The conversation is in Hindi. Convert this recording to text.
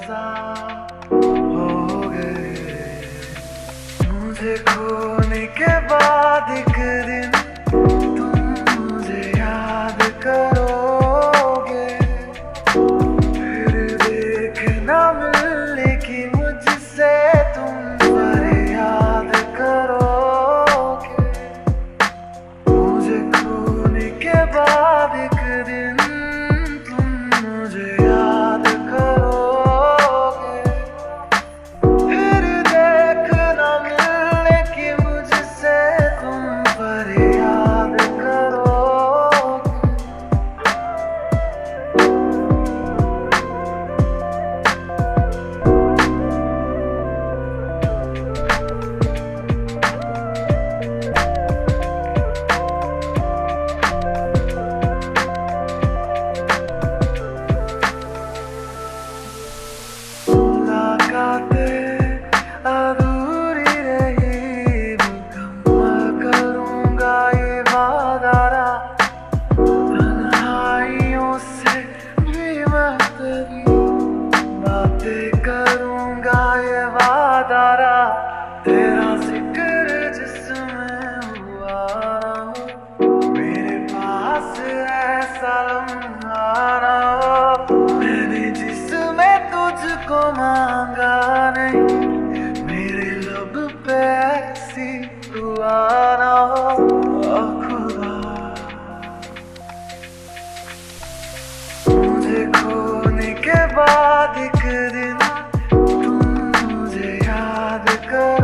खजा हो गए। मुझे खोने के बाद एक तुझसे करूँगा ये तेरा ज़िक्र जिसमें हुआ मेरे पास ऐसा लम्हा मैंने जिसमें तुझको मांगा नहीं, मेरे लब पे हुआ देना तुम मुझे याद कर।